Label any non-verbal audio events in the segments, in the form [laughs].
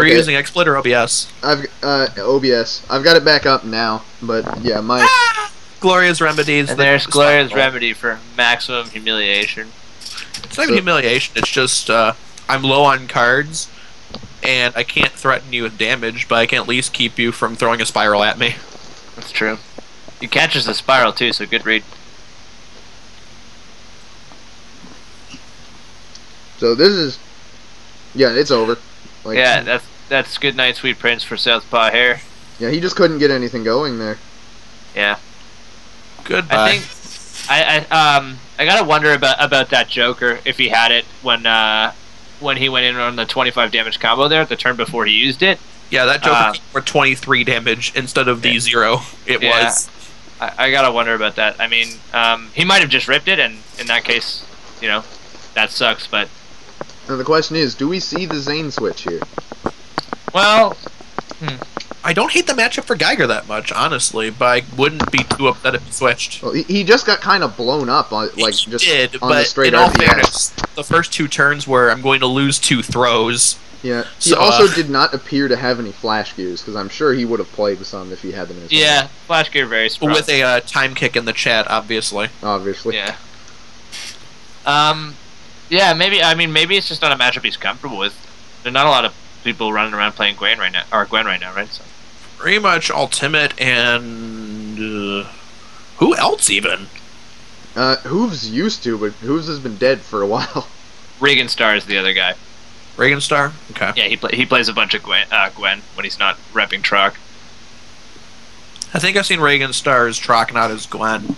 Are you Okay. using XSplit or OBS? I've uh, OBS. I've got it back up now, but yeah, my Gloria's remedies. And the- there's the Gloria's spiral. remedy for maximum humiliation. It's not even humiliation. It's just uh, I'm low on cards, and I can't threaten you with damage, but I can at least keep you from throwing a spiral at me. That's true. You catches the spiral too, so good read. so this is yeah, it's over. Like yeah, that's that's good night, sweet prince for Southpawhare. yeah, he just couldn't get anything going there. Yeah, Goodbye. I think I, I um I gotta wonder about about that Joker if he had it when uh when he went in on the 25 damage combo there the turn before he used it. yeah, that Joker uh, for 23 damage instead of the Yeah. zero. It Yeah. was. I, I gotta wonder about that. I mean, um, he might have just ripped it, and in that case, you know, that sucks. But Now the question is, do we see the Zane switch here? Well, I don't hate the matchup for Geiger that much, honestly, but I wouldn't be too upset if he switched. Well, he, he just got kind of blown up on like He just did, on the but straight in all RBS. fairness, the first two turns where I'm going to lose two throws. Yeah, he So, also uh, did not appear to have any flash gears because I'm sure he would have played some if he had them in his hand, yeah, Flash Gear very strong. With a uh, time kick in the chat, obviously. obviously. yeah. Um, yeah, maybe. I mean, maybe it's just not a matchup he's comfortable with. There's not a lot of people running around playing Gwen right now, or Gwen right now, right? So. Pretty much Ultimate and. Uh, who else, even? Uh, Hooves used to, but Hooves has been dead for a while. [laughs] Regan Star is the other guy. Reagan Star? Okay. Yeah, he play, he plays a bunch of Gwen, uh, Gwen when he's not repping Troq. I think I've seen Reagan Star's Troq, not as Gwen.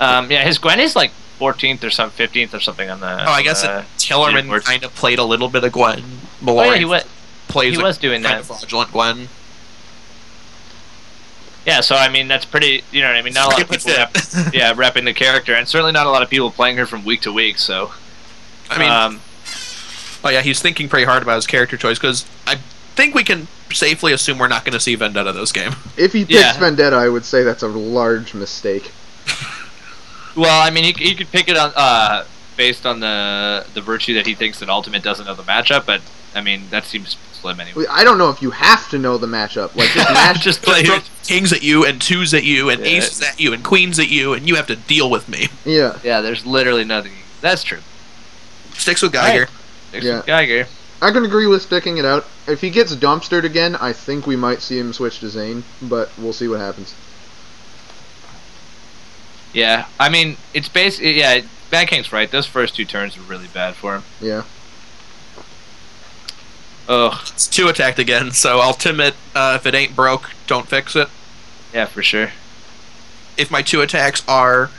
Um, yeah, his Gwen is like 14th or some 15th or something on the. Oh, I guess uh, it, Tillerman kind of played a little bit of Gwen. Oh yeah, he was. plays he a was doing kind that. of fraudulent Gwen. Yeah, so I mean that's pretty. You know what I mean? Not a lot of people. much Rep, yeah, repping the character, and certainly not a lot of people playing her from week to week. So. I mean, um, oh yeah, he's thinking pretty hard about his character choice because I think we can safely assume we're not going to see Vendetta this game. If he picks Yeah. Vendetta, I would say that's a large mistake. [laughs] well, I mean, he, he could pick it on uh, based on the the virtue that he thinks that Ultimate doesn't know the matchup, but I mean that seems slim anyway. I don't know if you have to know the matchup. Like [laughs] just match. Just play. Throw kings at you and twos at you and Yeah. aces at you and queens at you and you have to deal with me. [laughs] yeah, Yeah, there's literally nothing. That's true. Sticks with Geiger. There's Yeah. Geiger. I can agree with sticking it out. If he gets dumpstered again, I think we might see him switch to Zane, but we'll see what happens. Yeah, I mean, it's basically yeah. Bad King's right. Those first two turns were really bad for him. Yeah. Ugh. It's two attacked again, so I'll ultimate. Uh, if it ain't broke, don't fix it. Yeah, for sure. If my two attacks are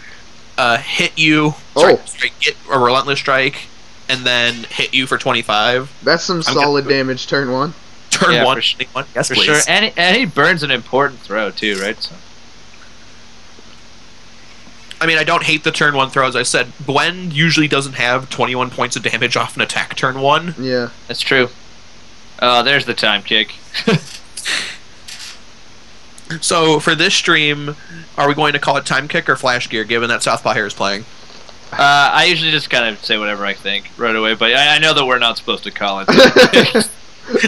uh, hit you, Oh. strike, strike, get a relentless strike, and then hit you for twenty five. That's some I'm solid gonna- damage turn one. Turn Yeah, one, for sure. anyone? Yes, For please. sure. And he, and he burns an important throw too, right? So. I mean, I don't hate the turn one throw, as I said Gwen usually doesn't have twenty one points of damage off an attack turn one. Yeah. That's true. Oh, there's the time kick. [laughs] So for this stream, are we going to call it time kick or flash gear? Given that Southpawhare is playing. Uh, I usually just kind of say whatever I think right away, but I, I know that we're not supposed to call it. [laughs]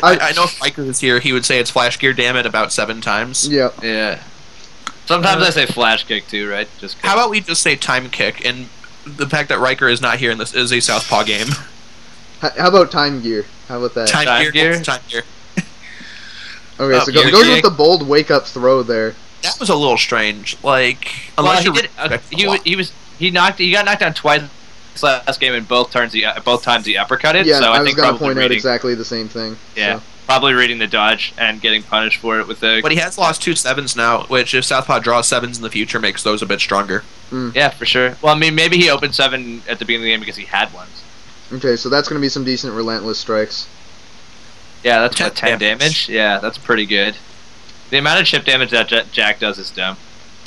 I, I know if Riker was here, he would say it's flash gear. Damn it, about seven times. Yeah. yeah. Sometimes I say flash kick too, right? Just 'cause- How about we just say time kick? And the fact that Riker is not here and this is a Southpaw game. [laughs] H- how about time gear? How about that? Time, Time gear. gear? Time gear. [laughs] Okay, Oh, so go, goes with the bold wake up throw there. That was a little strange. Like, Well, unless he you're did. Uh, he, wa- he was he knocked he got knocked down twice last game, and both turns he uh, both times he uppercutted. Yeah, so I, I, was think gonna probably point out exactly the same thing. Yeah. so. probably reading the dodge and getting punished for it with the. But he has lost two sevens now, which if Southpaw draws sevens in the future makes those a bit stronger. yeah, for sure. Well, I mean, maybe he opened seven at the beginning of the game because he had ones. Okay, so that's gonna be some decent relentless strikes. Yeah, that's Ten what ten damage. damage. Yeah, that's pretty good. The amount of chip damage that Jack does is dumb.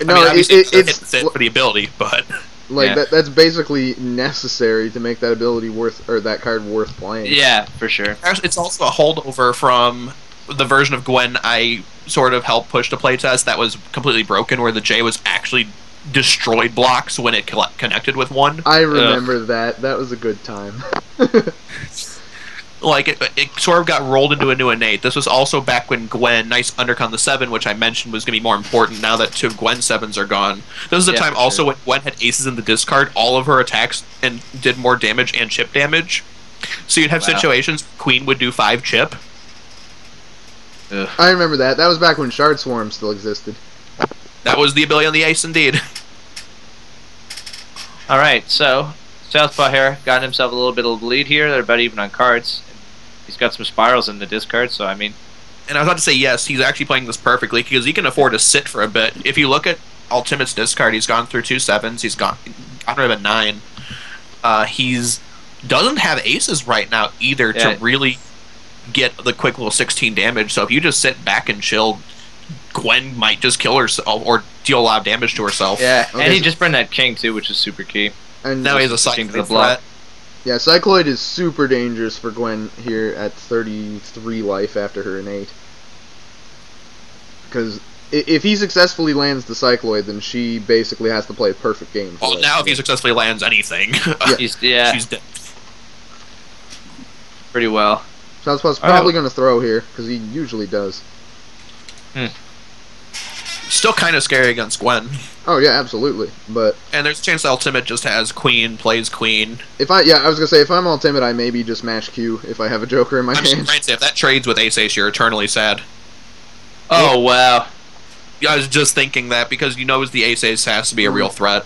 No, I mean, it, it, it's it's it for the ability, but [laughs] like Yeah. that. That's basically necessary to make that ability worth or that card worth playing. Yeah, for sure. it's also a holdover from the version of Gwen I sort of helped push to playtest that was completely broken, where the J was actually destroyed blocks when it connected with one. I remember that. That was a good time. [laughs] like it, it sort of got rolled into a new innate. This was also back when Gwen, nice undercon the seven, which I mentioned was going to be more important now that two of Gwen's sevens are gone. This was a Yeah, time also sure. when Gwen had aces in the discard, all of her attacks and did more damage and chip damage. So you'd have Wow. situations Queen would do five chip. Ugh. I remember that. That was back when Shard Swarm still existed. That was the ability on the ace, indeed. [laughs] All right, so Southpaw here got himself a little bit of a lead here. They're about even on cards. He's got some spirals in the discard, so I mean, And I was about to say yes, he's actually playing this perfectly because he can afford to sit for a bit. If you look at Ultimate's discard, he's gone through two sevens. He's gone gotten rid of a nine. Uh, he's doesn't have aces right now either Yeah. to really get the quick little 16 damage. So if you just sit back and chill, Gwen might just kill herself or deal a lot of damage to herself. yeah, Okay. and he just burned that king too, which is super key. And Now he has a Switching side to the block. yeah, Cycloid is super dangerous for Gwen here at 33 life after her innate. Because if he successfully lands the Cycloid, then she basically has to play a perfect game. For Well, us. now if he successfully lands anything, [laughs] He's yeah, she's dead. pretty well. Southpaw's I probably going to throw here because he usually does. Hmm. Still kind of scary against Gwen. Oh yeah, absolutely. But And there's a chance the Ultimate just has Queen, plays Queen. if I yeah, I was gonna say if I'm ultimate, I maybe just mash Q if I have a Joker in my I'm just hand. trying to say, if that trades with Ace Ace, you're eternally sad. Oh wow, I was just thinking that because you know the Ace Ace has to be a real threat.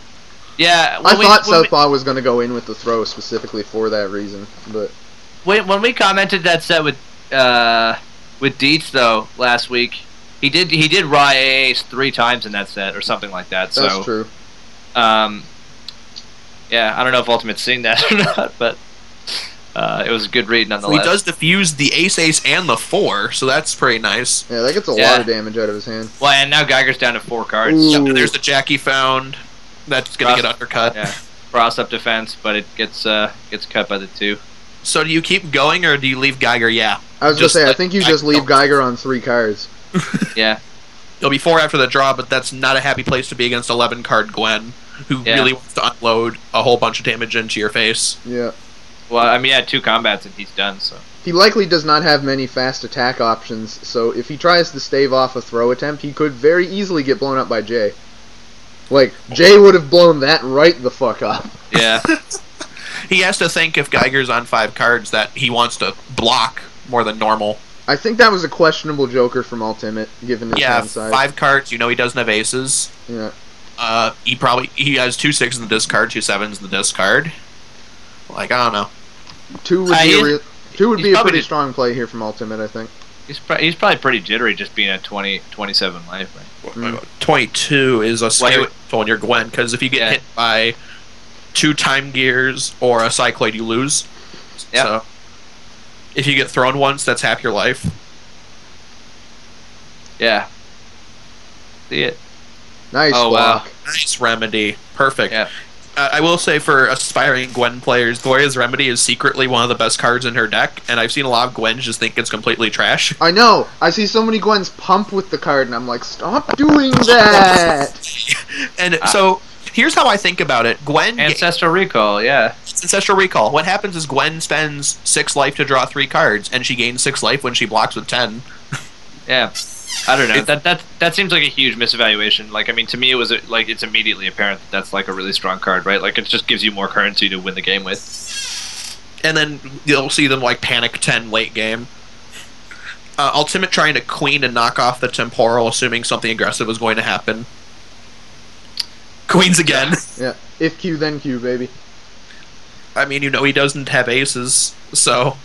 yeah. I we- thought when we- Southpaw was gonna go in with the throw specifically for that reason, but when, when we commented that set with uh with Dietz though last week, he did he did raw ace three times in that set or something like that. that's so true. um, yeah, I don't know if Ultimate's seen that [laughs] or not, but uh, it was a good read So he does diffuse the Ace Ace and the four, so that's pretty nice. Yeah, that gets a Yeah. lot of damage out of his hand. Well, and now Geiger's down to four cards. Ooh. Yep, there's the Jackie found. That's gonna Cross- get undercut. Yeah, cross up defense, but it gets uh gets cut by the two. So do you keep going or do you leave Geiger? Yeah, I was Just gonna say, I think you Geiger just leave. Geiger on three cards. [laughs] Yeah, it'll be four after the draw, but that's not a happy place to be against 11 card Gwen, who Yeah. really wants to unload a whole bunch of damage into your face. Yeah. well, I mean, yeah, two combats and he's done. So He likely does not have many fast attack options, so if he tries to stave off a throw attempt, he could very easily get blown up by Jay. Like, Jay would have blown that right the fuck up. yeah, [laughs] He has to think if Geiger's on five cards that he wants to block more than normal. I think that was a questionable Joker from Ultimate, given his Yeah, size. five cards. You know he doesn't have aces. Yeah. Uh, he probably he has two sixes in the discard, two sevens in the discard. Like I don't know. Two would Uh, be a is- real, two would be a pretty the- strong play here from Ultimate, I think. he's pro- he's probably pretty jittery just being at 20, 27 life. Right? Mm. Twenty-two is a scary Wait, when you're Gwen because if you get Yeah. hit by two time gears or a cycloid, you lose. Yep. So if you get thrown once, that's half your life. Yeah. See it. Nice Oh, wow. Nice remedy, perfect. Yeah. Uh, I will say for aspiring Gwen players, Gloria's Remedy is secretly one of the best cards in her deck, and I've seen a lot of Gwens just think it's completely trash. I know. I see so many Gwens pump with the card, and I'm like, stop doing that. [laughs] and Ah. so here's how I think about it: Gwen Ancestral recall. Yeah. Ancestral Recall. What happens is Gwen spends six life to draw three cards, and she gains six life when she blocks with ten. [laughs] Yeah. I don't know. That that that seems like a huge misevaluation. Like I mean, to me, it was uh, like it's immediately apparent that that's like a really strong card, right? Like it just gives you more currency to win the game with. And then you'll see them like panic ten late game. Uh, Ultimate trying to queen and knock off the temporal, assuming something aggressive was going to happen. Queens again. [laughs] yeah. If Q, then Q, baby. I mean, you know he doesn't have aces, so,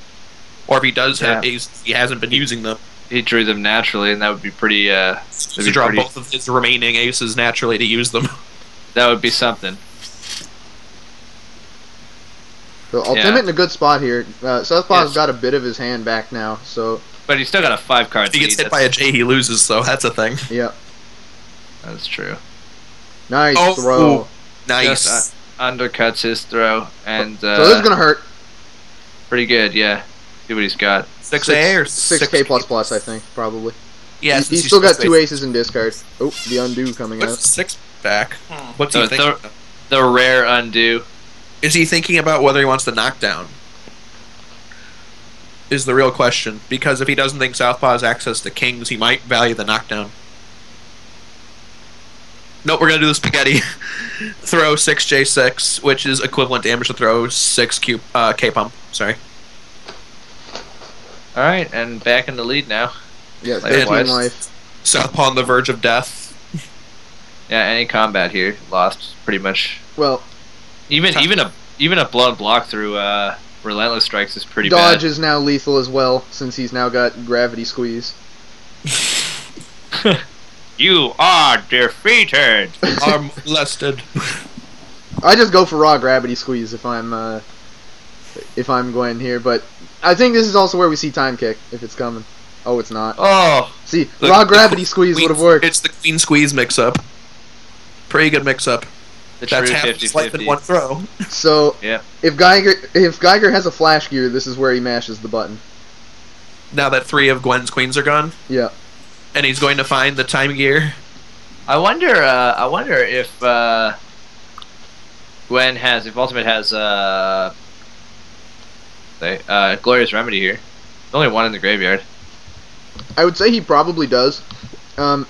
or if he does have Yeah. aces, he hasn't been using them. He drew them naturally, and that would be pretty. Uh, to be draw pretty- both of his remaining aces naturally to use them. [laughs] that would be something. So Ultimate Yeah. in a good spot here. Uh, Southpaw's Yes. got a bit of his hand back now, so But he's still got a five card. if he gets lead, hit by a J, he loses, so that's a thing. yeah. That's true. Nice Oh, throw. Nice. Just, uh, undercuts his throw, and uh, so this is gonna hurt. pretty good. Yeah. See what he's got. Six A or six K plus plus, I think probably. Yeah, He- he's he's still got two aces and discard. Oh, the undo coming What's out. six back? What's So he thinking? throw- The rare undo. Is he thinking about whether he wants to knock down? is the real question. Because if he doesn't think Southpaw has access to kings, he might value the knockdown. Nope, we're gonna do the spaghetti. [laughs] throw six J six, which is equivalent damage to throw six Q uh, K pump. Sorry. All right, and back in the lead now. Yeah, Like 13 life. Southpaw on the verge of death. [laughs] Yeah, any combat here lost pretty much. Well, Even Tough. even a even a blown block through uh, relentless strikes is pretty dodge bad. is now lethal as well since he's now got gravity squeeze. [laughs] You are defeated. [laughs] Are molested. I just go for raw gravity squeeze if I'm uh, if I'm going here, but I think this is also where we see time kick if it's coming. Oh, it's not. Oh, See, The- raw gravity squeeze would have worked. It's the queen squeeze mix up. Pretty good mix up. the That's half 50 his life in one throw. [laughs] So Yeah. if Geiger if Geiger has a flash gear, this is where he mashes the button. Now that three of Gwen's queens are gone, Yeah. And he's going to find the time gear. I wonder. Uh, I wonder if uh, Gwen has, if Ultimate has, uh, say, uh, Glorious Remedy here. There's only one in the graveyard. I would say he probably does. Um,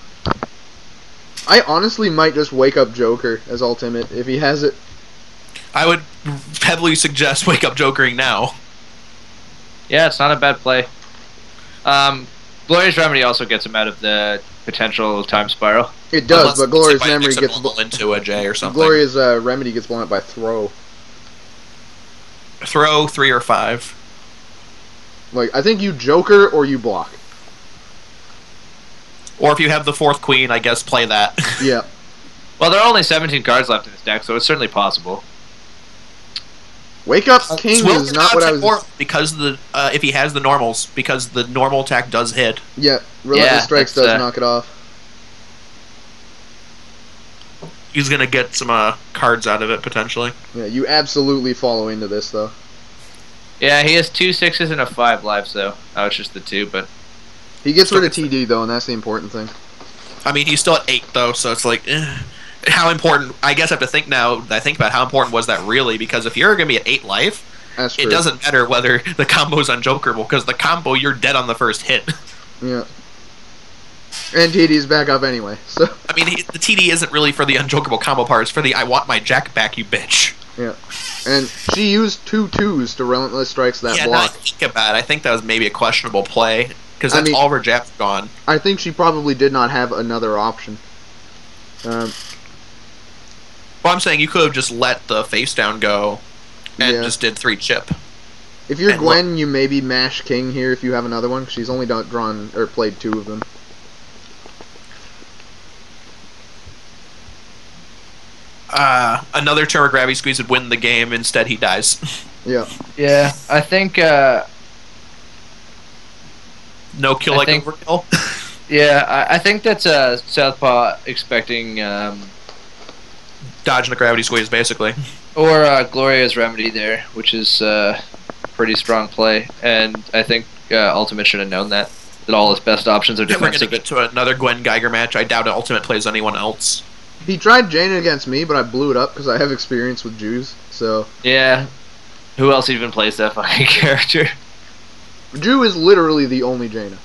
I honestly might just wake up Joker as ultimate if he has it. I would heavily suggest wake up jokering now. Yeah, it's not a bad play. Um, Glorious Remedy also gets him out of the potential time spiral. It does, Unless- but Glorious unless he Memory gets normal into a J or something. Glorious uh, Remedy gets blown up by throw. Throw three or five. Like I think you Joker or you block. Or if you have the fourth queen, I guess play that. [laughs] Yeah. Well, there are only 17 cards left in this deck, so it's certainly possible. Wake up Uh, King Will is not what I was. Because the uh, if he has the normals, because the normal attack does hit. Yeah, Relentless Yeah, Strikes does uh, knock it off. He's gonna get some uh, cards out of it potentially. Yeah, you absolutely follow into this though. Yeah, he has two sixes and a five lives, though. Oh, it's just the two, but He gets rid of TD though, and that's the important thing. I mean, he's still at eight though, so it's like, eh. How important? I guess I have to think now. that I think about how important was that really? Because if you're gonna be at eight life, That's it doesn't matter whether the combo's unjokerable, because the combo you're dead on the first hit. [laughs] Yeah. And TD's back up anyway, so [laughs] I mean, he, the TD isn't really for the unjokerable combo part; it's for the "I want my jack back, you bitch." Yeah. And she used two twos to Relentless Strikes that yeah, block. think about it, I think that was maybe a questionable play because I mean- all her jabs gone. I think she probably did not have another option. Um, Well, I'm saying you could have just let the face down go and Yeah. just did three chip. if you're And Gwen, you maybe mash King here if you have another one. 'cause She's only done, drawn or played two of them. Uh, another turn where gravity squeeze would win the game. Instead, he dies. [laughs] Yeah. yeah, I think. Uh, no kill I like think- overkill. [laughs] yeah, I, I think that's uh, Southpaw expecting um, Dodging the gravity squeeze, basically. or uh, Gloria's remedy there, which is uh, a pretty strong play, and I think uh, Ultimate should have known that. That all his best options are And we're gonna get to another Gwen Geiger match. I doubt Ultimate plays anyone else. He tried Jaina against me, but I blew it up because I have experience with Jews. So Yeah. Who else even plays that fucking [laughs] character? Jew is literally the only Jaina.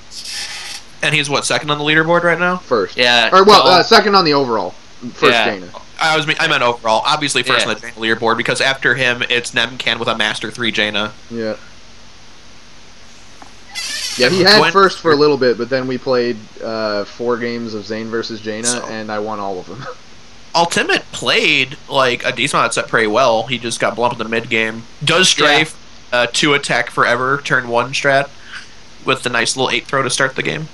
And he's what second on the leaderboard right now? First. Yeah. Or well, well, uh, second on the overall. First Yeah. Jaina. I was I meant overall. Obviously first Yeah. on the Jaina leaderboard because after him it's Nemcan with a Master Three Jaina. Yeah. Yeah, he had Gwen- first for a little bit, but then we played uh, four games of Zane versus Jaina, So- and I won all of them. [laughs] Ultimate played like a decent amount of set pretty well. He just got blumped in the mid game. Does strafe uh, two attack forever turn one strat with the nice little eight throw to start the game.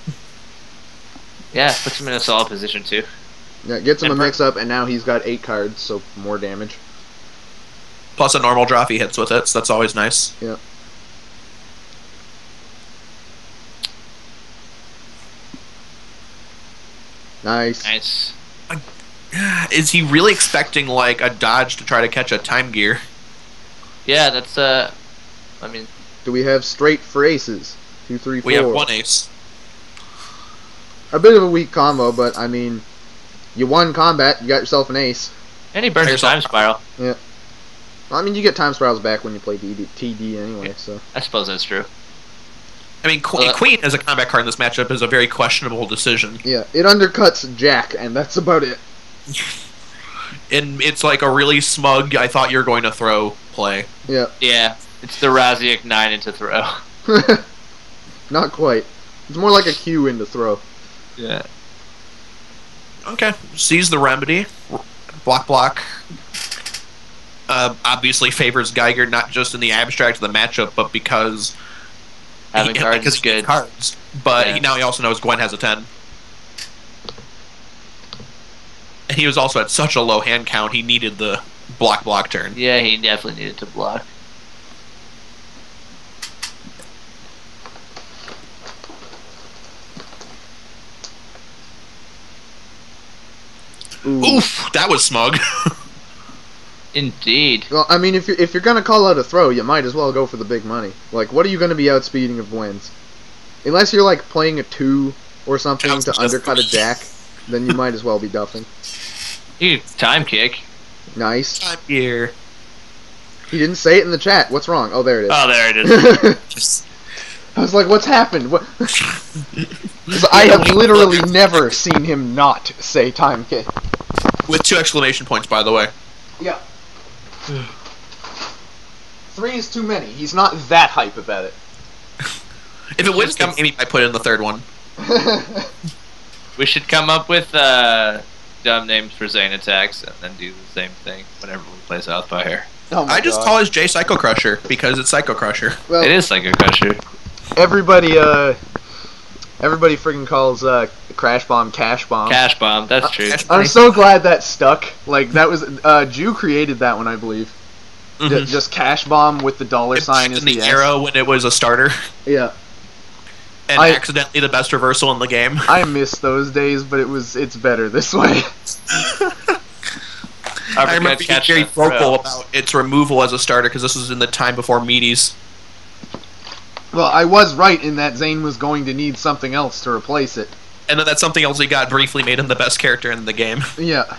yeah, puts him in a solid position too. Yeah, gets him a And per- mix up, and now he's got eight cards, so more damage. Plus a normal draw if he hits with it, so that's always nice. Yeah. Nice. Nice. Is he really expecting like a dodge to try to catch a time gear? Yeah, that's uh. I mean, Do we have straight for aces? Two, three, four. We have one ace. A bit of a weak combo, but I mean, you won combat, you got yourself an ace. and he burns There's his time a- spiral. I mean, you get time spirals back when you play TD, TD anyway, so. I suppose that's true. I mean, Qu- Uh, Queen as a combat card in this matchup is a very questionable decision. Yeah, it undercuts Jack, and that's about it. [laughs] And it's like a really smug, I thought you were going to throw play. Yeah, Yeah, it's the Raziek 9 into throw. [laughs] not quite. It's more like a Q into throw. Yeah. Okay. Sees the remedy. Block, block. Uh, obviously favors Geiger not just in the abstract of the matchup, but because Having he, cards because is he has good. cards. But Yeah. he, now he also knows Gwen has a ten. And he was also at such a low hand count, he needed the block block turn. Yeah, he definitely needed to block. Ooh. Oof, that was smug. [laughs] Indeed. Well, I mean, if you're if you're gonna call out a throw, you might as well go for the big money. Like, what are you gonna be outspeeding of Gwen's? Unless you're like playing a two or something to Just- undercut a Jack, [laughs] then you might as well be duffing. You time kick. Nice. Time here. He didn't say it in the chat. What's wrong? Oh, there it is. Oh, there it is. [laughs] Just I was like, what's happened? What? [laughs] 'Cause I have literally never seen him not say time kick. with two exclamation points, by the way. Yeah. Three is too many. He's not that hype about it. [laughs] If it wins, then maybe I put in the third one. [laughs] we should come up with uh, dumb names for Zane attacks and then do the same thing whenever we play Southfire. oh my I just God. call it J Psycho Crusher because it's Psycho Crusher. Well, It is like a crusher. Everybody, uh, everybody freaking calls uh, Crash Bomb Cash Bomb. Cash bomb, that's true. Cash I'm so glad that stuck. Like that was uh, Jew created that one, I believe. Ju- Mhm. just Cash Bomb with the dollar It's sign in is the, the S. era when it was a starter Yeah, and I- accidentally the best reversal in the game. I miss those days, but it was it's better this way. [laughs] I remember being very vocal about its removal as a starter because this was in the time before meaties. Well, I was right in that Zane was going to need something else to replace it. And then that's something else he got briefly made him the best character in the game [laughs] Yeah.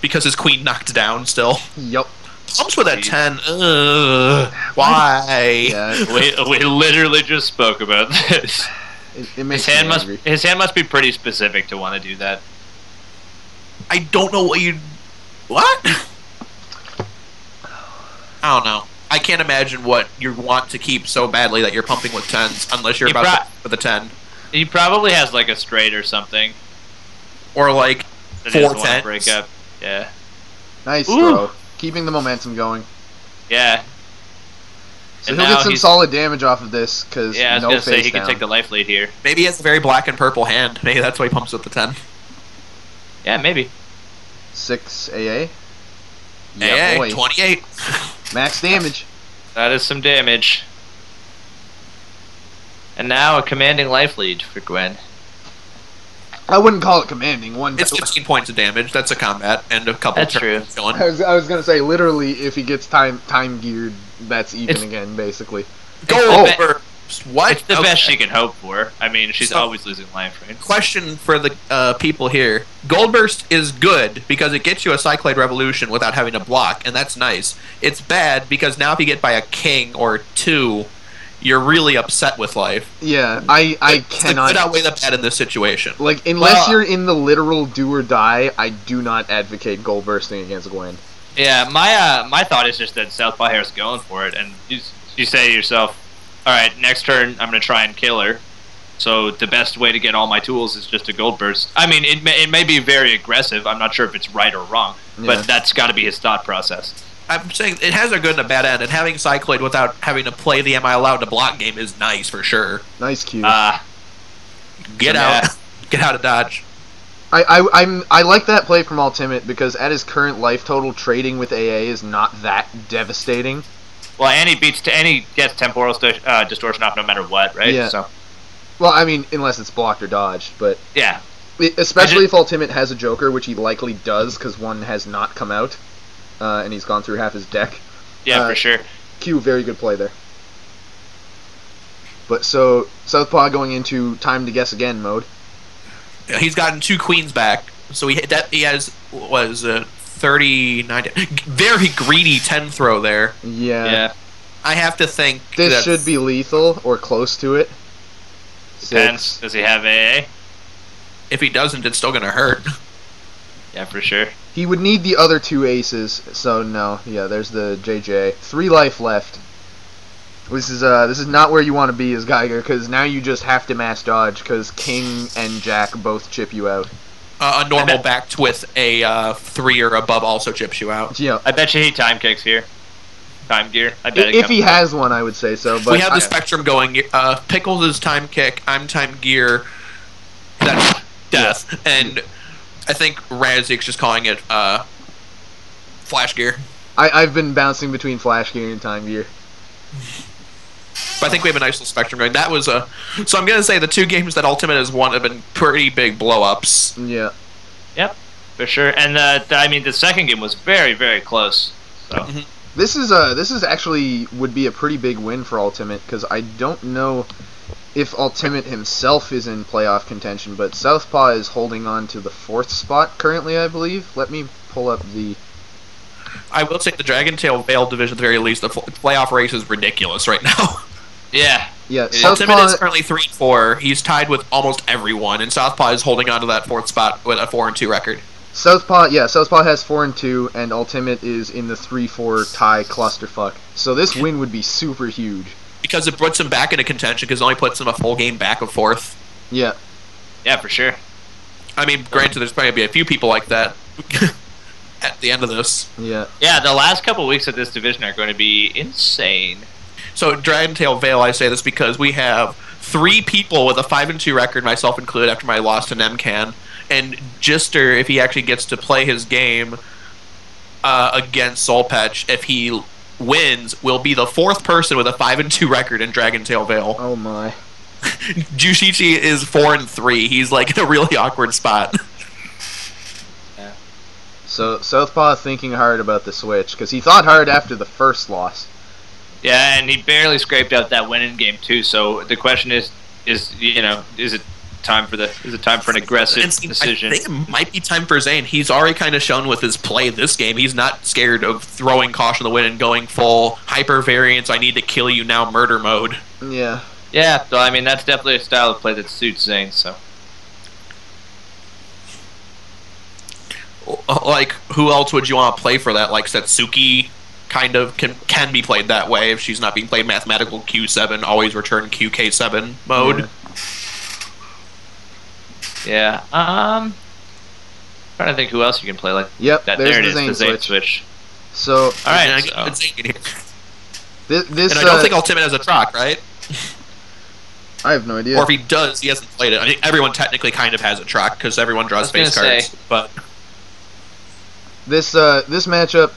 because his queen knocked down still. Yup. Pumps with that 10. Ugh. Why? Yeah. [laughs] We, we literally just spoke about this. [sighs] It, it makes His hand must his hand must be pretty specific to want to do that. I don't know what you. What? [sighs] I don't know. I can't imagine what you want to keep so badly that you're pumping with 10s unless you're You about pro- to with a 10. He probably has like a straight or something Or like that he Four doesn't want to tens. break up. Yeah, Nice Ooh. throw. Keeping the momentum going. yeah, So And he'll get some solid damage off of this because yeah. I was no gonna say he down. can take the life lead here. maybe he has a very black and purple hand. Maybe that's why he pumps with the 10. Yeah, maybe. Six AA. Yeah, boy. 28. [laughs] Max damage. That is some damage. And now a commanding life lead for Gwen. I wouldn't call it commanding. One. It's 15 points of damage. That's a combat and a couple That's turns going. I was, I was gonna say literally if he gets time time geared, that's even It's- again basically. Go It's the over. What? It's the Okay. best she can hope for. I mean, she's So- always losing life, right? question for the uh, people here. Goldburst is good because it gets you a Cycloid Revolution without having to block, and that's nice. It's bad because now if you get by a king or two, you're really upset with life. Yeah, I I It's the cannot good outweigh the bad in this situation. like unless Well- you're in the literal do or die. I do not advocate Goldbursting against Gwen. Yeah, my uh, my thought is just that South by is going for it, and you, you say to yourself, "All right, next turn I'm going to try and kill her." So the best way to get all my tools is just a gold burst. I mean, it may, it may be very aggressive. I'm not sure if it's right or wrong, Yeah. but that's got to be his thought process. I'm saying it has a good and a bad end, and having Cycloid without having to play the Am I Allowed to Block game is nice for sure. Nice cue. Uh, Get Yeah. out. [laughs] Get out of Dodge. I, I I'm I like that play from Ultimate because at his current life total, trading with AA is not that devastating. Well, and he beats to any gets temporal sto- uh, distortion off no matter what, right? Yeah. So Well, I mean, unless it's blocked or dodged, but yeah, it, especially I if Ultimate has a Joker, which he likely does because one has not come out, uh, and he's gone through half his deck. yeah, Uh, for sure. Q, very good play there. But so Southpaw going into time to guess again mode. He's gotten two queens back, so he that he has was uh, 39. Very greedy 10 throw there. Yeah. yeah. I have to think This that should be lethal or close to it. Depends. Does he have AA? If he doesn't, it's still gonna hurt. [laughs] Yeah, for sure. He would need the other two aces, so no. Yeah, there's the JJ. Three life left. This is uh, this is not where you want to be as Geiger, because now you just have to mass dodge, because King and Jack both chip you out. Uh, a normal bet- backed with a uh, three or above also chips you out. You know, I bet you he time kicks here. Time gear. I bet if he up. has one, I would say so. But we have the I- spectrum going. Uh, Pickles is time kick. I'm time gear. That's death. And I think Raziek's just calling it uh, flash gear. I, I've been bouncing between Flash Gear and Time Gear. But I think we have a nice little spectrum going. That was a. So I'm gonna say the two games that Ultimate has won have been pretty big blow ups. Yeah. Yep, for sure. And uh, th- I mean, the second game was very, very close. So This is uh this is actually would be a pretty big win for Ultimate because I don't know if Ultimate himself is in playoff contention, but Southpaw is holding on to the fourth spot currently, I believe. Let me pull up the I will say the Dragon Tail Veil division at the very least. The fl- playoff race is ridiculous right now. [laughs] yeah, yeah is. Ultimate Southpaw. is currently three and four. He's tied with almost everyone, and Southpaw is holding on to that fourth spot with a four and two record. Southpaw, yeah, Southpaw has four and two, and Ultimate is in the three-four tie clusterfuck. So this win would be super huge. Because it puts him back into contention because it only puts him a full game back of fourth. Yeah, yeah, for sure. I mean, granted, there's probably be a few people like that [laughs] at the end of this. yeah. Yeah, the last couple weeks of this division are going to be insane. So, Dragon Tail Veil, I say this because we have three people with a five and two record, myself included, after my loss to Nemcan, and Jister, if he actually gets to play his game uh, against Soulpatch, if he wins, will be the fourth person with a five and two record in Dragon Tail Veil. Oh my. [laughs] Jushichi is four and three. He's like in a really awkward spot. [laughs] So Southpaw thinking hard about the switch because he thought hard after the first loss. Yeah, and he barely scraped out that win in game two. So the question is, is you know, is it time for the is it time for an aggressive see, decision? I think it might be time for Zane. He's already kind of shown with his play this game. He's not scared of throwing caution to the wind and going full hyper variance. I need to kill you now, murder mode. Yeah. Yeah, so I mean that's definitely a style of play that suits Zane. So Like, who else would you want to play for that? Like Setsuki, kind of can can be played that way if she's not being played mathematical Q7, always return QK7 mode. Yeah. yeah, um, trying to think who else you can play like Yep. that. there's there it the is, Zane the Zane switch. switch. So All right, And I so- get Zane in here. this, this And I don't uh, think Ultimate has a Troq, right? I have no idea. Or if he does, he hasn't played it. I mean, everyone technically kind of has a Troq because everyone draws I face cards. say. But this uh, this matchup,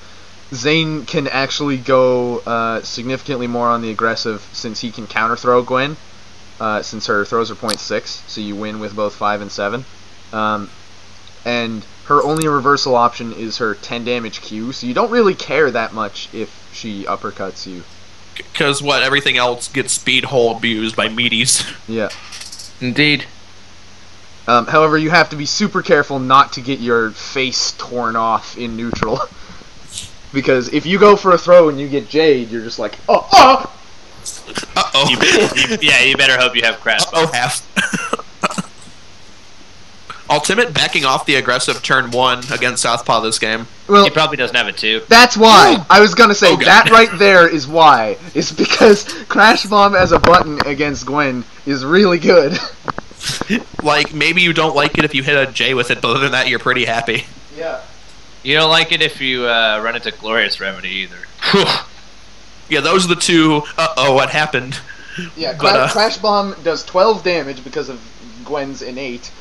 Zane can actually go uh, significantly more on the aggressive since he can counter throw Gwen, uh, since her throws are 0.6, so you win with both five and seven. Um, and her only reversal option is her 10 damage Q, so you don't really care that much if she uppercuts you. because what everything else gets speed hole abused by meaties. [laughs] Yeah. Indeed. Um, however, you have to be super careful not to get your face torn off in neutral. [laughs] because if you go for a throw and you get Jade, you're just like, oh, oh! Uh oh. You, be- you- yeah, you better hope you have crash. oh half. [laughs] Ultimate backing off the aggressive turn one against Southpaw this game. Well, He probably doesn't have it too. that's why. I was gonna say, Oh, God. that right there is why. It's because Crash Bomb as a button against Gwen is really good. Like maybe you don't like it if you hit a J with it, but other than that, you're pretty happy. Yeah. You don't like it if you uh, run into Glorious Remedy either. [laughs] Yeah, those are the two. Uh oh, what happened? [laughs] Yeah, But, Cra- uh, Crash Bomb does 12 damage because of Gwen's innate.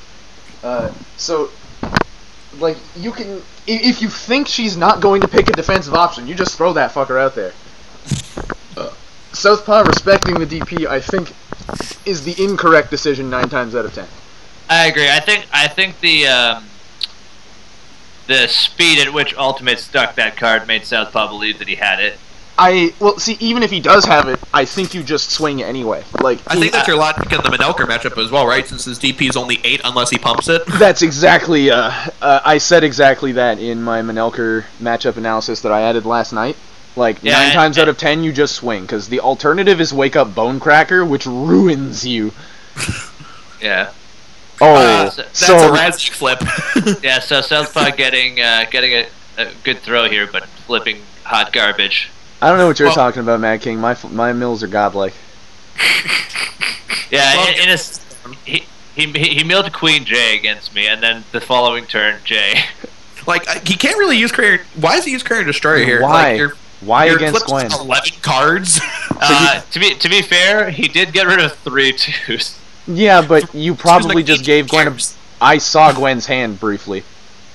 Uh, so, like, you can. If you think she's not going to pick a defensive option, you just throw that fucker out there. Uh, Southpaw respecting the DP, I think, is the incorrect decision nine times out of ten. I agree. I think I think the um, the speed at which Ultimate stuck that card made Southpaw believe that he had it. I well, see, even if he does have it, I think you just swing anyway. Like, I think that's your logic in the Menelker matchup as well, right? Since his DP is only eight unless he pumps it. [laughs] That's exactly. Uh, uh, I said exactly that in my Menelker matchup analysis that I added last night. Like Yeah, nine and- times out of ten, you just swing because the alternative is wake up Bonecracker, which ruins you. [laughs] Yeah. Oh, Uh, so- that's so a Raziek flip. [laughs] Yeah. So Southpaw getting uh, getting a, a good throw here, but flipping hot garbage. I don't know what you're Well- talking about, Mad King. My my mills are godlike. [laughs] Yeah. Well- in, in a s he, he he milled Queen J against me, and then the following turn J. [laughs] like he can't really use career. Why does he use career destroyer here? Why? Like, you're, Why you're against Gwen? Eleven cards. Uh, to be to be fair, he did get rid of three twos. Yeah, but you probably Like, just gave Gwen. A, cares. I saw Gwen's hand briefly.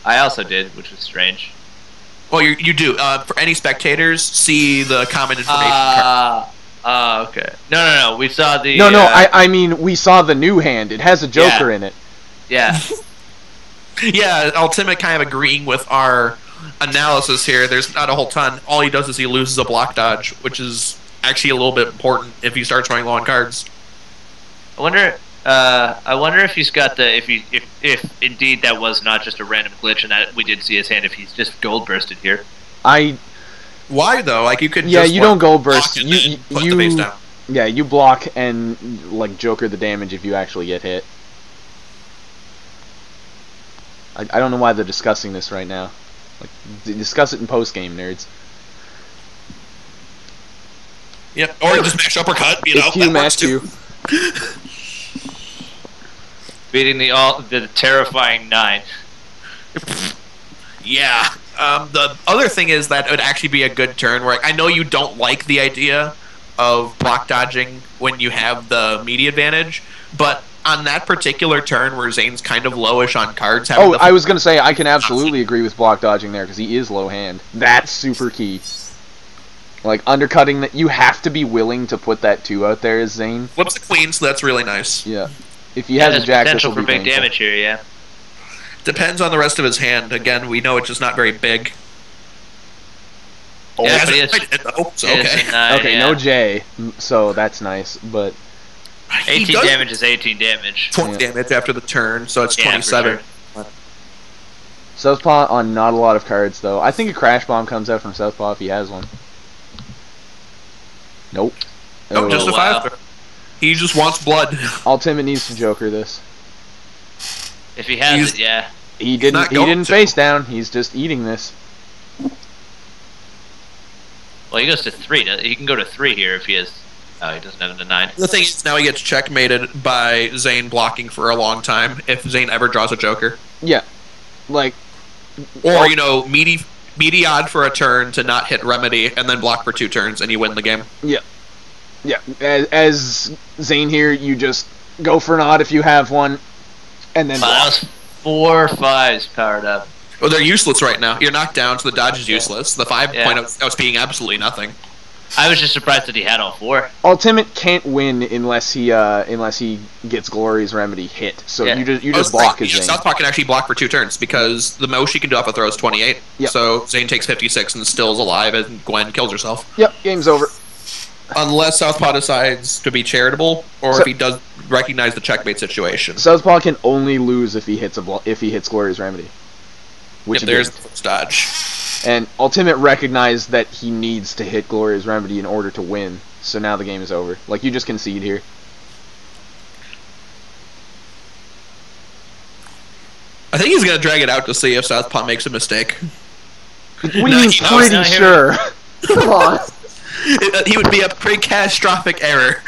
I also did, which was strange. Well, you you do. Uh, for any spectators, see the common information card. Uh, uh, okay. No, no, no. We saw the. No, no. uh, I I mean, we saw the new hand. It has a Joker Yeah. in it. Yeah. [laughs] [laughs] Yeah, Ultimate kind of agreeing with our analysis here. There's not a whole ton. All he does is he loses a block dodge, which is actually a little bit important if he starts running low on cards. I wonder. Uh, I wonder if he's got the if he if if indeed that was not just a random glitch and that we did see his hand if he's just gold bursted here. I Why though? Like you could. yeah. just, You what, don't gold burst. You then you, the face down. yeah. You block and like Joker the damage if you actually get hit. I, I don't know why they're discussing this right now. Like discuss it in post game, nerds. Yep. Or just mash uppercut. You know. if you that works match too. you, [laughs] Beating the all the terrifying nine. [laughs] Yeah. Um, the other thing is that it would actually be a good turn where I know you don't like the idea of block dodging when you have the media advantage, but on that particular turn where Zane's kind of lowish on cards, having Oh, the I was gonna say I can [laughs] absolutely agree with block dodging there because he is low hand. That's super key. Like undercutting that, you have to be willing to put that two out there as Zane. flips the queen, so that's really nice. Yeah. If he has there's a jack, this potential will for be big painful. damage here. Yeah. Depends on the rest of his hand. Again, we know it's just not very big. Yeah, Has but he it- is- oh, so okay. nine, Okay, yeah. no J, so that's nice. But 18 does damage is 18 damage. 20 Yeah. damage after the turn, so it's Yeah, 27. sure. Southpaw on not a lot of cards though. I think a crash bomb comes out from Southpaw if he has one. Nope. No, Oh, just a oh, wow. five. He just wants blood. [laughs] Ultimate needs to Joker this. If he has He's- it, yeah. He didn't. He didn't to. face down. He's just eating this. Well, he goes to three. He can go to three here if he has. Oh, he doesn't have the nine. The thing is, now he gets checkmated by Zane blocking for a long time if Zane ever draws a Joker. Yeah. Like Or, you know, meaty, meaty odd for a turn to not hit Remedy and then block for two turns and you win the game. Yeah, as, as Zane here, you just go for an odd if you have one, and then Wow, that was four fives powered up. Well, they're useless right now. You're knocked down, so the dodge is useless. The five Yeah. point out out being absolutely nothing. I was just surprised that he had all four. Ultimate can't win unless he uh unless he gets Glory's remedy hit. So Yeah. you just you I was just block right. his Zane. Southpaw can actually block for two turns because the most she can do off a throw is 28. Yep. So Zane takes 56 and still is alive, and Gwen kills herself. Yep, game's over. Unless Southpaw decides to be charitable, or So- if he does recognize the checkmate situation. Southpaw can only lose if he hits a blo- if he hits Glory's remedy. Which If he there's didn't. dodge. And Ultimate recognized that he needs to hit Glory's remedy in order to win. So now the game is over. Like you just concede here. I think he's gonna drag it out to see if Southpaw makes a mistake. What do you No, mean pretty Now here- sure? [laughs] Come on. It- uh, he would be a pretty catastrophic error. [laughs]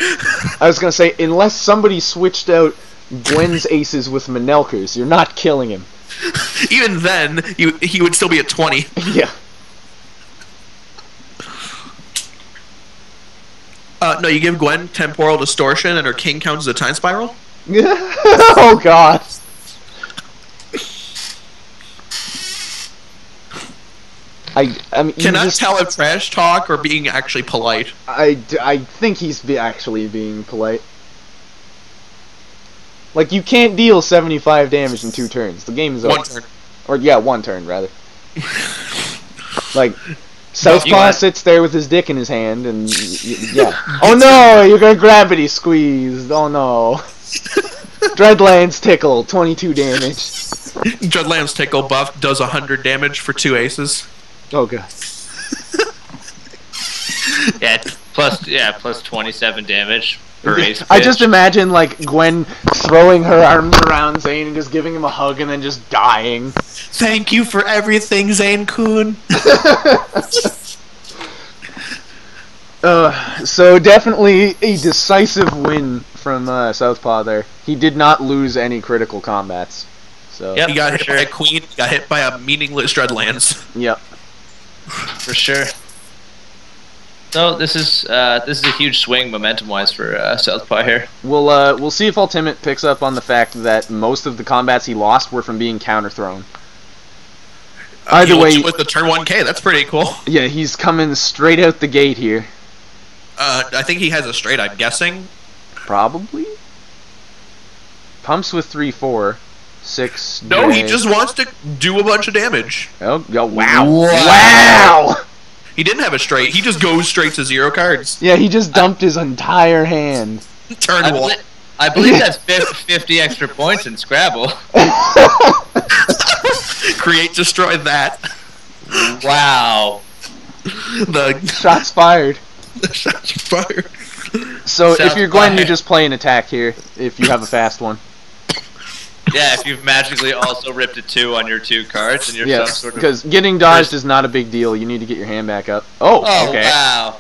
I was gonna say, unless somebody switched out Gwen's aces with Menelkers, you're not killing him. [laughs] Even then, he, he would still be at 20. [laughs] yeah. Uh, no, you give Gwen temporal distortion, and her king counts as a time spiral. [laughs] oh god. I I mean, you Cannot just, tell if trash talk or being actually polite. I, I think he's be actually being polite. Like you can't deal 75 damage in two turns. The game is over. One turn. Or yeah, one turn rather. [laughs] like Southpaw got- sits there with his dick in his hand, and y- y- yeah. [laughs] oh no, you're gonna gravity squeeze. Oh no. [laughs] Dreadlands tickle, 22 damage. Dreadlands Tickle buff does 100 damage for two aces. Oh god. Yeah, plus yeah, plus 27 damage. Her ace I just imagine like Gwen throwing her arms around Zane and just giving him a hug and then just dying. Thank you for everything, Zane Coon. [laughs] [laughs] Uh, so definitely a decisive win from uh, Southpaw there. He did not lose any critical combats. So Yep. He got hit sure. by a queen. He got hit by a meaningless Dreadlands. yep. for sure. So this is uh, this is a huge swing momentum wise for uh, Southpawhare. We'll uh, we'll see if Altimit picks up on the fact that most of the combats he lost were from being counter thrown. Either He way, with the turn one K. That's pretty cool. yeah, he's coming straight out the gate here. Uh, I think he has a straight. I'm guessing. Probably. Pumps with three four, six. No, he just wants to do a bunch of damage. Oh, oh wow! Wow. Wow! He didn't have a straight. He just goes straight to zero cards. Yeah, he just dumped his entire hand. [laughs] Turn I, one. belie- I believe that's 50 extra points in Scrabble. [laughs] Create, destroy that. Wow. The, [laughs] Shots fired. the shots fired. So if you're Gwen, you just play an attack here. If you have a fast one. Yeah, if you've magically also ripped a two on your two cards and you're Yeah, some sort of. because getting dodged is not a big deal. You need to get your hand back up. Oh, Oh okay. wow!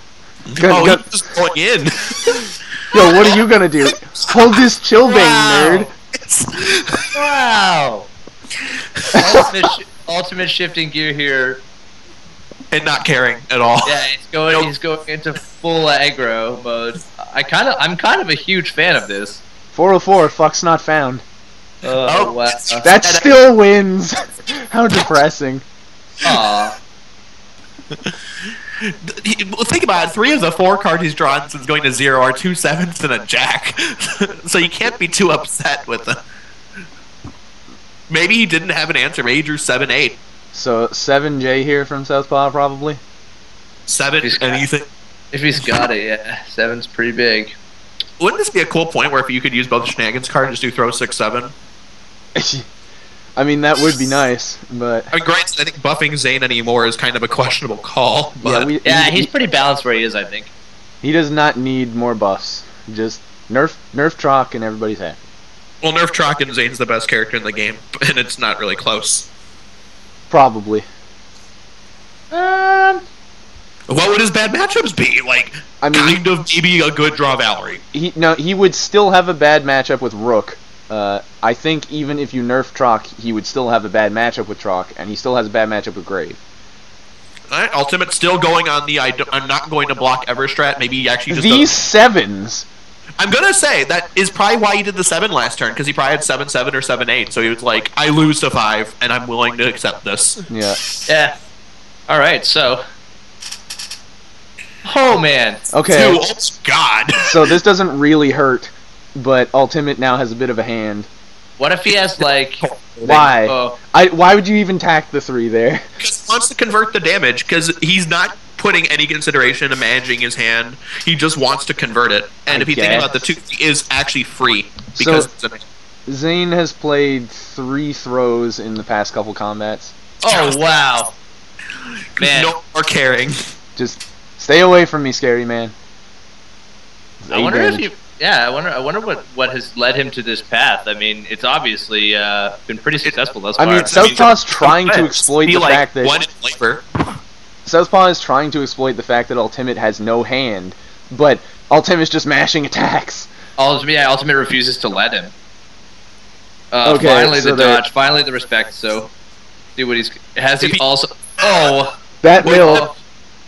Good, oh, good. he's just going in. [laughs] Yo, what are you gonna do? Hold this chill bang, Wow. nerd. [laughs] Wow! Altimit, sh- Altimit shifting gear here. and not caring at all. Yeah, he's going. Nope. He's going into full aggro mode. I kind of. I'm kind of a huge fan of this. 404, fuck's not found. Oh, Oh. wow! [laughs] That still wins. [laughs] How depressing. Aw. Well, [laughs] think about it. Three of the four cards he's drawn since going to zero are two sevens and a jack. so you can't be too upset with them. Maybe he didn't have an answer. Maybe he drew seven, eight, So 7J here from Southpaw, probably. seven, He's got- If he's got it, yeah, seven's pretty big. Wouldn't this be a cool point where if you could use both shenanigans cards and just do throw six, seven? [laughs] I mean, that would be nice, but I mean, granted, I think buffing Zane anymore is kind of a questionable call. But yeah, we, Yeah, he, he's pretty balanced where he is. I think. he does not need more buffs. Just nerf nerf Troq and everybody's happy. well, Nerf Troq and Zane's the best character in the game, [laughs] and it's not really close. Probably. Um. What would his bad matchups be? Like, I mean, kind of maybe a good draw Valerie. he no he would still have a bad matchup with Rook. Uh, I think even if you nerf Troq, he would still have a bad matchup with Troq, and he still has a bad matchup with Grave. Alright, Altimit still going on the I I'm not going to block ever strat. Maybe he actually just These does- sevens. I'm gonna say that is probably why he did the seven last turn because he probably had seven seven or seven eight. So he was like, I lose to five, and I'm willing to accept this. Yeah. Yeah. All right. So. Oh man. Okay. Dude, oh God. So this doesn't really hurt, but Altimit now has a bit of a hand. What if he has like? [laughs] Why? Oh, I why would you even tack the three there? Because [laughs] he wants to convert the damage because he's not putting any consideration to managing his hand. He just wants to convert it. And I if you think about the two, he is actually free because So- Zane has played three throws in the past couple combats. oh wow. Man. no more caring. Just stay away from me, scary man. I wonder if you. Yeah, I wonder. I wonder what what has led him to this path. I mean, it's obviously uh, been pretty successful thus far. I mean, Southpaw's trying to exploit the like fact that one flavor. Southpaw is trying to exploit the fact that Altimit has no hand, but Altimit's just mashing attacks. Altimit, yeah, Altimit refuses to let him. Uh, Okay, finally so the there- dodge. Finally the respect. So, see what he's has If he he- also. Oh, That Wait, mill. uh,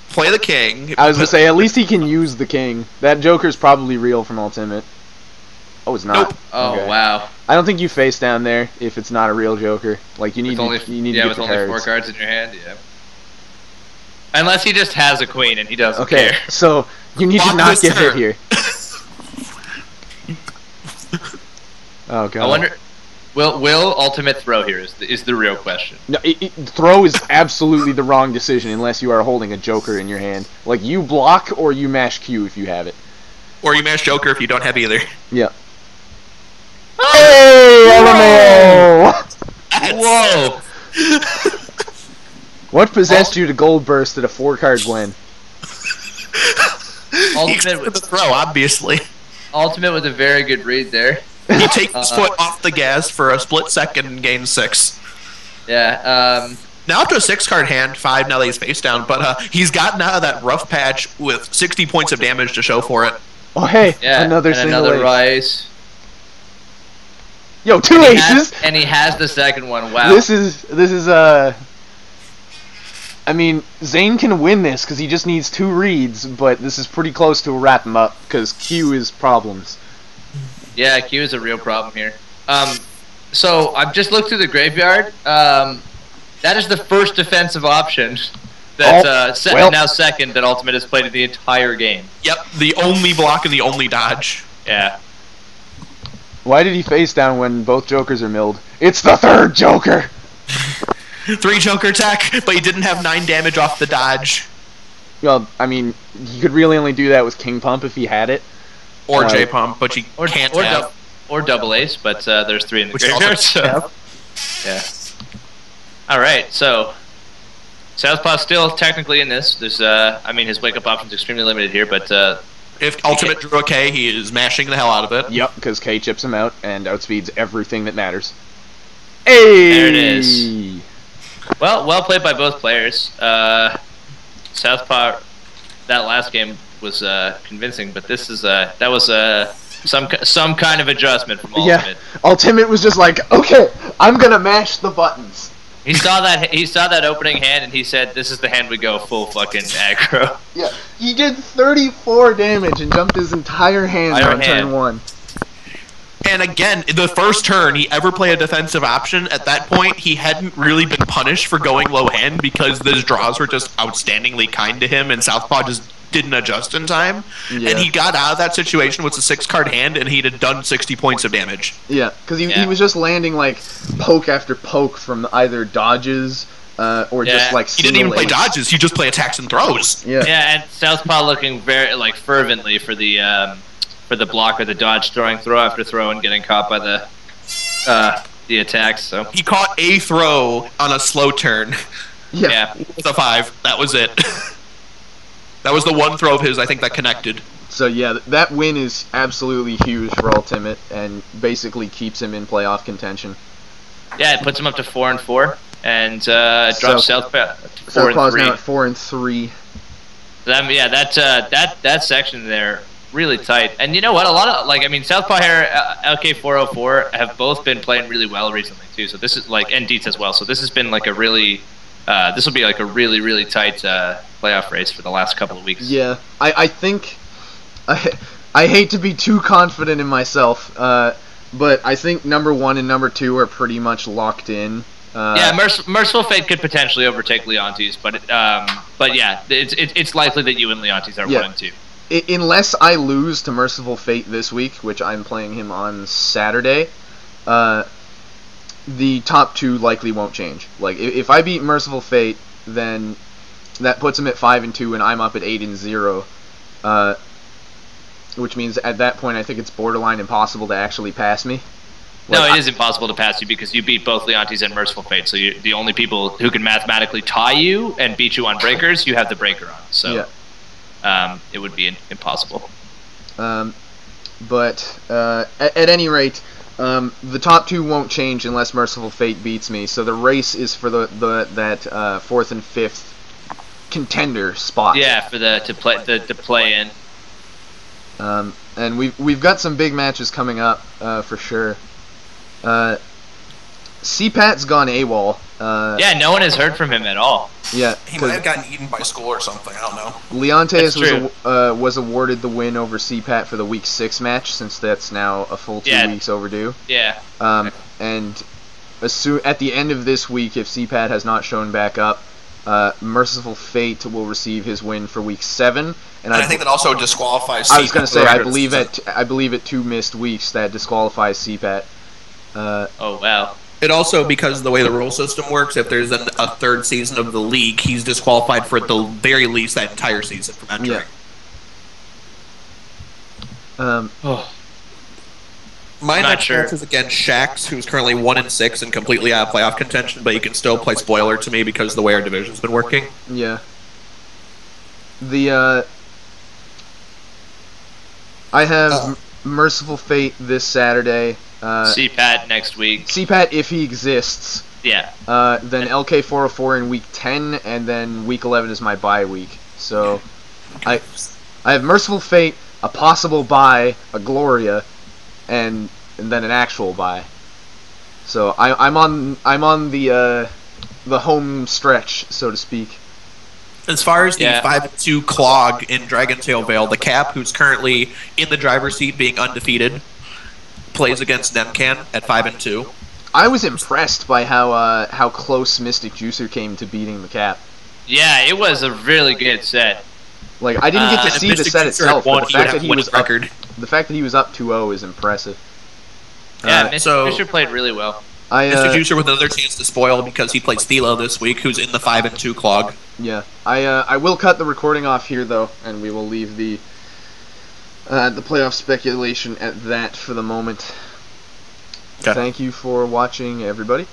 Play the king. I was gonna say at least he can use the king. That Joker's probably real from Altimit. Oh, it's not. Nope. oh Okay. wow. I don't think you face down there if it's not a real Joker. Like you need only to, you need yeah, to with get only the four cards. cards in your hand. Yeah. Unless he just has a queen and he doesn't Okay, care. [laughs] so you need to not this get hit here. [laughs] Oh god. I wonder. Will will Altimit throw here is the, is the real question. No, it, it, throw is absolutely the wrong decision unless you are holding a Joker in your hand. Like you block or you mash Q if you have it. or you mash Joker if you don't have either. Yeah. Oh, hey, LMAO! Whoa! [laughs] What possessed you to gold burst at a four card win? [laughs] Altimit accepted the throw, obviously. Altimit with a very good read there. He takes his Uh, foot off the gas for a split second and gains six. Yeah. Um, Now up to a six card hand, five now that he's face down, but uh, he's gotten out of that rough patch with 60 points of damage to show for it. Oh hey, yeah. another and single another ace. rise. Yo, two He has- aces. and he has the second one. Wow. This is this is uh. I mean, Zane can win this because he just needs two reads, but this is pretty close to a wrap him up because Q is problems. Yeah, Q is a real problem here. Um, so I've just looked through the graveyard. Um, that is the first defensive option that Oh, uh, se- well. now second that Altimit has played in the entire game. Yep, the only block and the only dodge. Yeah. Why did he face down when both jokers are milled? It's the third joker. [laughs] Three Joker attack, but he didn't have nine damage off the dodge. Well, I mean, he could really only do that with King Pump if he had it. Or J Pump, but you Or can't or, have. dou- or double ace, but uh, there's three in the Which graveyard. also- So. Yeah. All right, so Southpaw still technically in this. There's, uh, I mean, his wake up option's extremely limited here, but uh, If Altimit drew a K, he is mashing the hell out of it. Yep, because K chips him out and outspeeds everything that matters. Hey! There it is. well, well played by both players. Uh, Southpaw, that last game was uh, convincing, but this is uh, that was uh, some some kind of adjustment from Altimit. Yeah. Altimit. Was just like, okay, I'm gonna mash the buttons. He saw that he saw that opening hand, and he said, "This is the hand we go full fucking aggro." Yeah, he did 34 damage and jumped his entire hand on turn one. And again, the first turn he ever played a defensive option, at that point he hadn't really been punished for going low hand because those draws were just outstandingly kind to him and Southpaw just didn't adjust in time. Yeah. And he got out of that situation with a six card hand and he'd have done 60 points of damage. Yeah, because he, he was just landing like poke after poke from either dodges uh, or just like He didn't even play dodges, he just played attacks and throws. Yeah. yeah, and Southpaw looking very like fervently for the um, for the block or the dodge, throwing throw after throw, and getting caught by the uh, the attacks. So He caught a throw on a slow turn [laughs] yeah, yeah, with a five. That was it. [laughs] that was the one throw of his, I think, that connected. So yeah, that win is absolutely huge for Altimit and basically keeps him in playoff contention. yeah, it puts him up to four and four, and uh, it drops South- Southpaw to four and three. now at four and three. That, yeah, that uh, that that section there really tight. And you know what? A lot of like I mean, Southpawhare, uh, LK404 have both been playing really well recently too. So this is like and Deets as well. So this has been like a really uh, this will be like a really really tight uh, playoff race for the last couple of weeks. Yeah, I, I think [laughs] I I hate to be too confident in myself, uh, but I think number one and number two are pretty much locked in. Uh, Yeah, Merc- Merciful Fate could potentially overtake Leontes, but um, but yeah, it's it's it's likely that you and Leontes are Yeah. one and two. Unless I lose to Merciful Fate this week, which I'm playing him on Saturday, uh, the top two likely won't change. Like if I beat Merciful Fate, then that puts him at five and two, and I'm up at eight and zero. Uh, which means at that point, I think it's borderline impossible to actually pass me. No, it is impossible to pass you because you beat both Leontes and Merciful Fate. So you, the only people who can mathematically tie you and beat you on breakers, you have the breaker on. So um, it would be impossible. Um, but uh, at, at any rate, um, the top two won't change unless Merciful Fate beats me. So the race is for the, the that uh, fourth and fifth contender spot. Yeah, for the to play the to play in. Um, and we've we've got some big matches coming up uh, for sure. Uh, CPAT's gone AWOL. Uh, Yeah, no one has heard from him at all. yeah. he might have gotten eaten by school or something, I don't know. Leontes was uh, was awarded the win over CPAT for the week six match since that's now a full two Yeah. weeks overdue. Yeah, Um, and assume at the end of this week, if CPAT has not shown back up, uh, Merciful Fate will receive his win for week seven. And, And I think that also disqualifies. I was going to say, I believe at I believe at two missed weeks that disqualifies CPAT. Uh, Oh wow. It also because of the way the rule system works, if there's an, a third season of the league, he's disqualified for at the very least that entire season from entering. yeah. Um, Oh. My Not next sure. match is against Shax, who's currently one and six and completely out of playoff contention, but you can still play spoiler to me because of the way our division's been working. yeah. The uh, I have Uh. Merciful Fate this Saturday. Uh, See Pat next week. CPAT if he exists. Yeah. Uh, then LK404 in week 10, and then week 11 is my bye week. So I I have Merciful Fate, a possible bye, a Gloria, and and then an actual bye. So I, I'm on I'm on the uh, the home stretch, so to speak. As far as the Yeah. 5 2 clog in Dragon Tail Vale, the Cap, who's currently in the driver's seat being undefeated, plays against Nemcan at 5 and 2. I was impressed by how uh, how close Mystic Juicer came to beating the cap. Yeah, it was a really good set. Like I didn't get Uh, to And see the Mystic set Juicer itself, had won, but the fact that he winning was up, the fact that he was up 2-0 is impressive. Yeah, Uh, Mr. so- Juicer played really well. I Mr. uh, Juicer with another chance to spoil because he plays Thelo this week, who's in the 5 and 2 clog. Yeah, I uh, I will cut the recording off here though, and we will leave the uh, the playoff speculation at that for the moment. Thank you for watching, everybody.